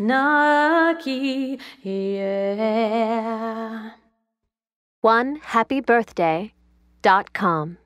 Anunnaki, yeah. One happy birthday dot com.